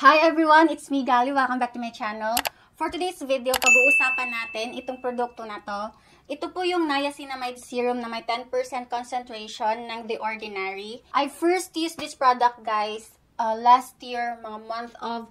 Hi everyone! It's me, Gali. Welcome back to my channel. For today's video, pag-uusapan natin itong produkto na to. Ito po yung niacinamide serum na may 10% concentration ng The Ordinary. I first used this product, guys, uh, last year, mga month of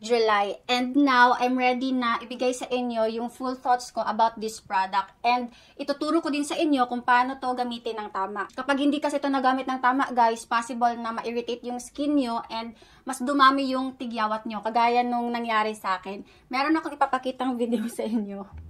July. And now, I'm ready na ibigay sa inyo yung full thoughts ko about this product. And ituturo ko din sa inyo kung paano to gamitin ng tama. Kapag hindi kasi ito nagamit ng tama, guys, possible na ma-irritate yung skin nyo and mas dumami yung tigyawat nyo. Kagaya nung nangyari sa akin. Meron akong ipapakitang video sa inyo.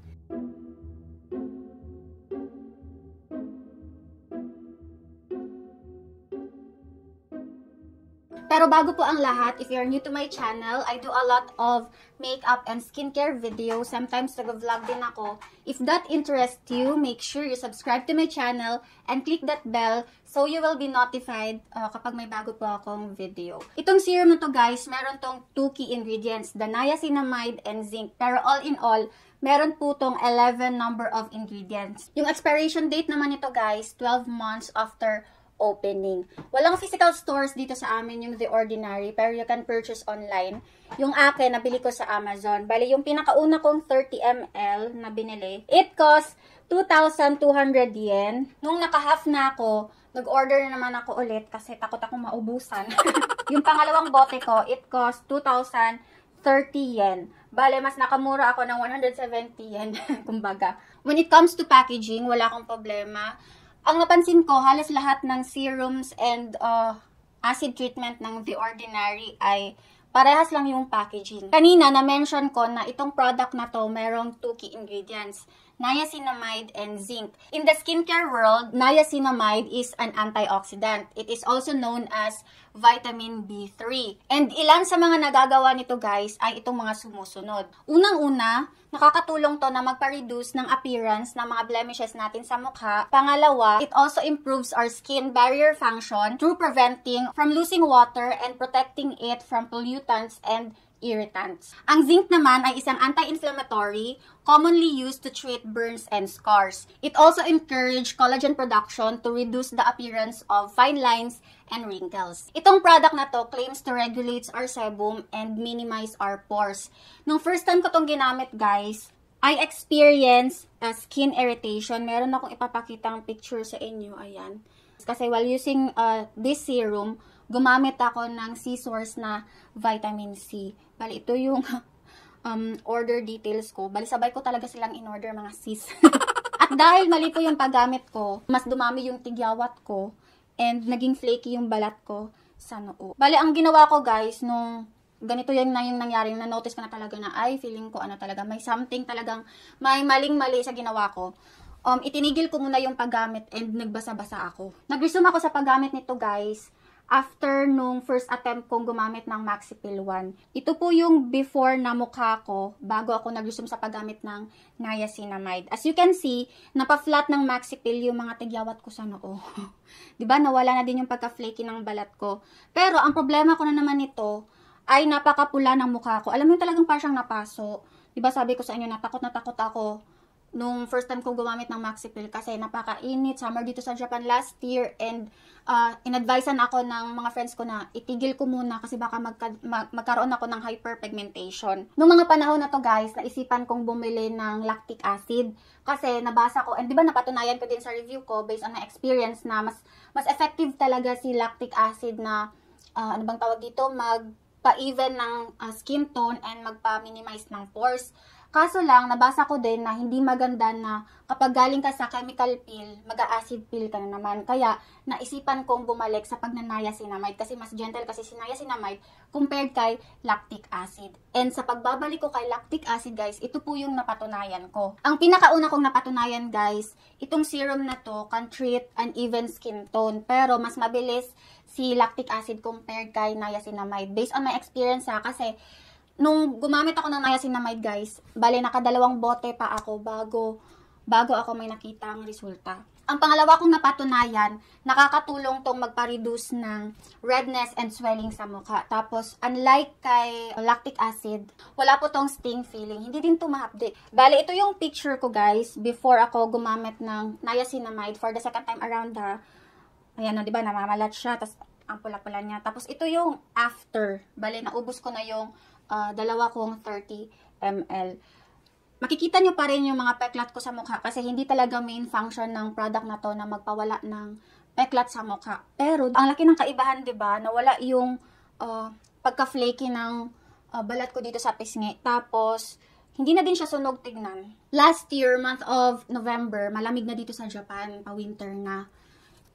Pero bago po ang lahat, if you're new to my channel, I do a lot of makeup and skincare videos. Sometimes nag-vlog din ako. If that interests you, make sure you subscribe to my channel and click that bell so you will be notified uh, kapag may bago po akong video. Itong serum na to guys, meron tong two key ingredients, the niacinamide and zinc. Pero all in all, meron po tong 11 number of ingredients. Yung expiration date naman nito guys, 12 months after opening. Walang physical stores dito sa amin yung The Ordinary, pero you can purchase online. Yung akin, nabili ko sa Amazon. Bali, yung pinakauna kong 30 ml na binili, it cost 2,200 yen. Nung naka-half na ako, nag-order na naman ako ulit kasi takot akong maubusan. yung pangalawang bote ko, it cost 2,030 yen. Bale, mas nakamura ako ng 170 yen, kumbaga. When it comes to packaging, wala akong problema ang napansin ko, halos lahat ng serums and uh, acid treatment ng The Ordinary ay parehas lang yung packaging. Kanina, na-mention ko na itong product na to merong two key ingredients niacinamide and zinc. In the skincare world, niacinamide is an antioxidant. It is also known as vitamin B3. And ilan sa mga nagagawa nito guys ay itong mga sumusunod. Unang-una, nakakatulong to na magpa-reduce ng appearance ng mga blemishes natin sa mukha. Pangalawa, it also improves our skin barrier function through preventing from losing water and protecting it from pollutants and irritants. Ang zinc naman ay isang anti-inflammatory, commonly used to treat burns and scars. It also encourages collagen production to reduce the appearance of fine lines and wrinkles. Itong product na to claims to regulate our sebum and minimize our pores. Nung first time ko tong ginamit, guys, I experience a skin irritation. Meron akong ipapakitang picture sa inyo. Ayan. Kasi while using uh, this serum, gumamit ako ng C-Source na vitamin C. Bali, ito yung um, order details ko. Bali, sabay ko talaga silang in-order mga sis. At dahil mali po yung paggamit ko, mas dumami yung tigyawat ko and naging flaky yung balat ko sa noo. Bali, ang ginawa ko guys, nung ganito yung na yung nangyari, na-notice ko na talaga na, ay, feeling ko ano talaga, may something talagang, may maling-mali sa ginawa ko. Um, itinigil ko muna yung paggamit and nagbasa-basa ako. Nag-resume ako sa paggamit nito guys after nung first attempt kong gumamit ng Maxipil 1. Ito po yung before na mukha ko bago ako nag-resume sa paggamit ng niacinamide. As you can see, napa-flat ng Maxipil yung mga tigyawat ko sa noo. 'Di ba? Nawala na din yung pagka-flaky ng balat ko. Pero ang problema ko na naman nito ay napakapula ng mukha ko. Alam mo talagang parang napaso. 'Di ba sabi ko sa inyo na takot na takot ako nung first time ko gumamit ng Maxipil kasi napakainit, summer dito sa Japan last year and uh, in-advisean ako ng mga friends ko na itigil ko muna kasi baka magka, mag, magkaroon ako ng hyperpigmentation. Noong mga panahon na to guys, naisipan kong bumili ng lactic acid kasi nabasa ko and di ba napatunayan ko din sa review ko based on my experience na mas mas effective talaga si lactic acid na uh, ano bang tawag dito mag pa-even ng uh, skin tone and magpa-minimize ng pores. Kaso lang, nabasa ko din na hindi maganda na kapag galing ka sa chemical peel, mag-acid peel ka na naman. Kaya, naisipan kong bumalik sa pagnaniacinamide kasi mas gentle kasi si niacinamide compared kay lactic acid. And sa pagbabalik ko kay lactic acid, guys, ito po yung napatunayan ko. Ang pinakauna kong napatunayan, guys, itong serum na to can treat uneven skin tone. Pero, mas mabilis si lactic acid compared kay niacinamide. Based on my experience ha, kasi nung gumamit ako ng niacinamide guys, bale nakadalawang bote pa ako bago bago ako may nakitang resulta. Ang pangalawa kong napatunayan, nakakatulong tong magpa-reduce ng redness and swelling sa mukha. Tapos, unlike kay lactic acid, wala po tong sting feeling. Hindi din to mahapdi. Bale, ito yung picture ko guys, before ako gumamit ng niacinamide for the second time around ha. Ayan, no, di ba, namamalat siya. Tapos, ang pula-pula niya. Tapos ito yung after. Bale, naubos ko na yung uh, dalawa kong 30 ml. Makikita nyo pa rin yung mga peklat ko sa mukha kasi hindi talaga main function ng product na to na magpawala ng peklat sa mukha. Pero, ang laki ng kaibahan, di ba? Nawala yung uh, pagka-flaky ng uh, balat ko dito sa pisngi. Tapos, hindi na din siya sunog tignan. Last year, month of November, malamig na dito sa Japan, pa-winter na.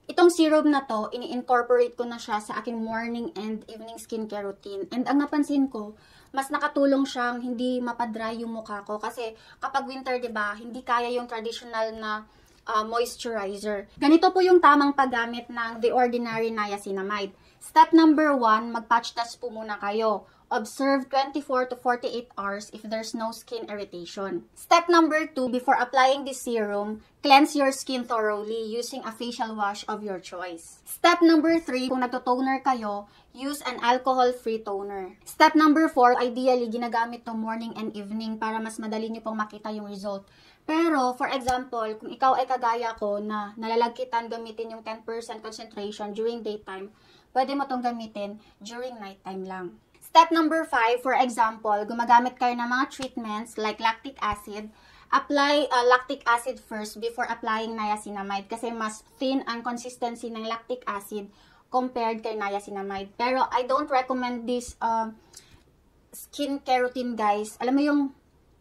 Itong serum na to, ini-incorporate ko na siya sa aking morning and evening skincare routine. And ang napansin ko, mas nakatulong siyang hindi mapadry yung mukha ko. Kasi kapag winter, ba hindi kaya yung traditional na uh, moisturizer. Ganito po yung tamang paggamit ng The Ordinary Niacinamide. Step number 1, mag-patch test po muna kayo. Observe 24 to 48 hours if there's no skin irritation. Step number 2, before applying this serum, cleanse your skin thoroughly using a facial wash of your choice. Step number 3, kung nagto-toner kayo, use an alcohol-free toner. Step number 4, ideally, ginagamit to morning and evening para mas madali nyo pong makita yung result. Pero, for example, kung ikaw ay kagaya ko na nalalagkitan gamitin yung 10% concentration during daytime, pwede mo tong gamitin during nighttime lang. Step number 5, for example, gumagamit kayo ng mga treatments like lactic acid. Apply uh, lactic acid first before applying niacinamide kasi mas thin ang consistency ng lactic acid compared kay niacinamide. Pero I don't recommend this uh, skin routine guys. Alam mo yung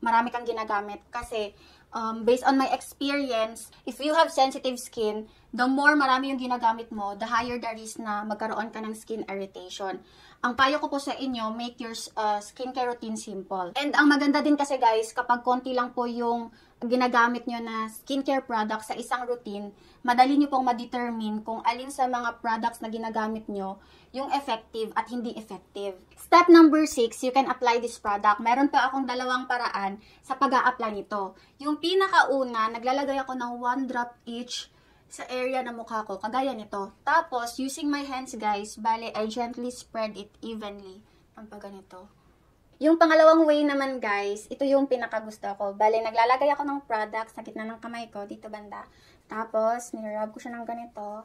marami kang ginagamit kasi um, based on my experience, if you have sensitive skin, the more marami yung ginagamit mo, the higher the risk na magkaroon ka ng skin irritation. Ang payo ko po sa inyo, make your uh, skincare routine simple. And ang maganda din kasi guys, kapag konti lang po yung ginagamit nyo na skincare product sa isang routine, madali nyo pong ma-determine kung alin sa mga products na ginagamit nyo yung effective at hindi effective. Step number 6, you can apply this product. Meron pa akong dalawang paraan sa pag apply nito. Yung pinakauna, naglalagay ako ng 1 drop each sa area ng mukha ko, kagaya nito. Tapos, using my hands guys, bale, I gently spread it evenly. Ang pag. Yung pangalawang way naman guys, ito yung pinakagusto ko. Bale, naglalagay ako ng product sa gitna ng kamay ko, dito banda. Tapos, nirub ko siya ng ganito.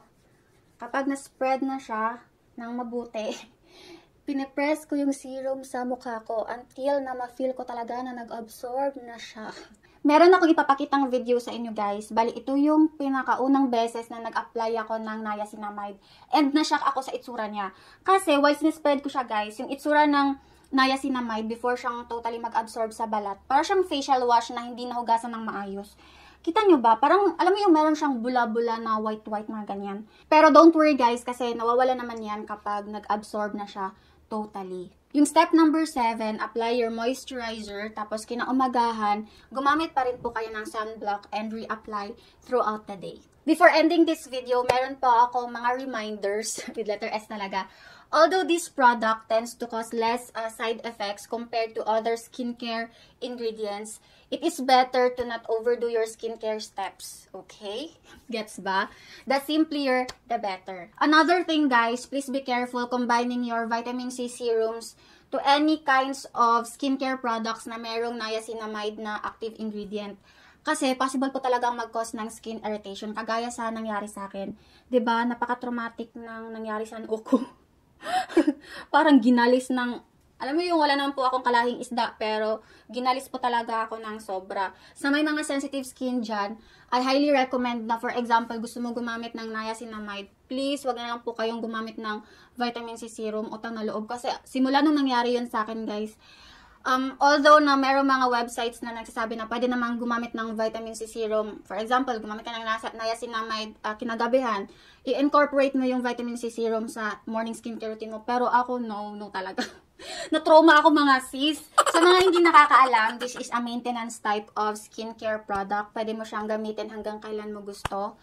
Kapag na-spread na siya ng mabuti, pinipress ko yung serum sa mukha ko until na ma-feel ko talaga na nag-absorb na siya. Meron akong ipapakitang video sa inyo guys. Bali, ito yung pinakaunang beses na nag-apply ako ng niacinamide. And na-shock ako sa itsura niya. Kasi, once spread ko siya guys, yung itsura ng niacinamide before siyang totally mag-absorb sa balat. Para siyang facial wash na hindi nahugasan ng maayos. Kita nyo ba? Parang, alam mo yung meron siyang bula-bula na white-white mga ganyan. Pero don't worry guys, kasi nawawala naman yan kapag nag-absorb na siya totally. Yung step number 7, apply your moisturizer, tapos kinaumagahan, gumamit pa rin po kayo ng sunblock and reapply throughout the day. Before ending this video, meron po ako mga reminders, with letter S talaga, Although this product tends to cause less uh, side effects compared to other skincare ingredients, it is better to not overdo your skincare steps. Okay? Gets ba? The simpler, the better. Another thing, guys, please be careful combining your vitamin C serums to any kinds of skincare products na merong niacinamide na active ingredient. Kasi possible po talagang mag-cause ng skin irritation, kagaya sa nangyari sa akin. ba diba, napaka-traumatic nang nangyari sa noo ko. parang ginalis ng alam mo yung wala naman po akong kalahing isda, pero ginalis po talaga ako ng sobra. Sa may mga sensitive skin dyan, I highly recommend na for example, gusto mo gumamit ng niacinamide, please wag na lang po kayong gumamit ng vitamin C serum, utang na loob. Kasi simula nung nangyari yun sa akin guys, Um, although na meron mga websites na nagsasabi na pwede namang gumamit ng vitamin C serum. For example, gumamit ka ng niacinamide uh, kinagabihan, i-incorporate mo yung vitamin C serum sa morning skincare routine mo. Pero ako, no, no talaga. Na-trauma ako mga sis. Sa mga hindi nakakaalam, this is a maintenance type of skincare product. Pwede mo siyang gamitin hanggang kailan mo gusto.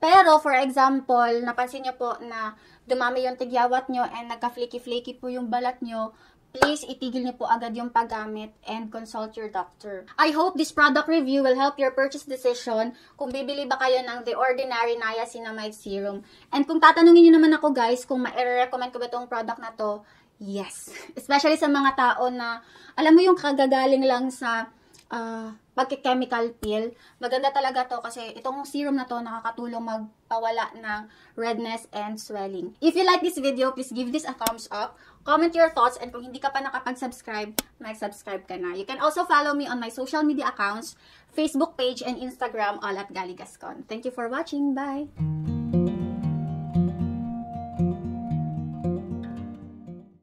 Pero, for example, napansin nyo po na dumami yung tigyawat nyo and nagka-flaky-flaky po yung balat nyo, please itigil niyo po agad yung paggamit and consult your doctor. I hope this product review will help your purchase decision kung bibili ba kayo ng The Ordinary Niacinamide Serum. And kung tatanungin niyo naman ako guys kung ma-recommend ko ba itong product na to, yes. Especially sa mga tao na, alam mo yung kagagaling lang sa uh, pagki-chemical peel. Maganda talaga to kasi itong serum na to nakakatulong magpawala ng redness and swelling. If you like this video, please give this a thumbs up. Comment your thoughts and kung hindi ka pa nakapag-subscribe, mag-subscribe ka na. You can also follow me on my social media accounts, Facebook page and Instagram all at Galigascon. Thank you for watching. Bye!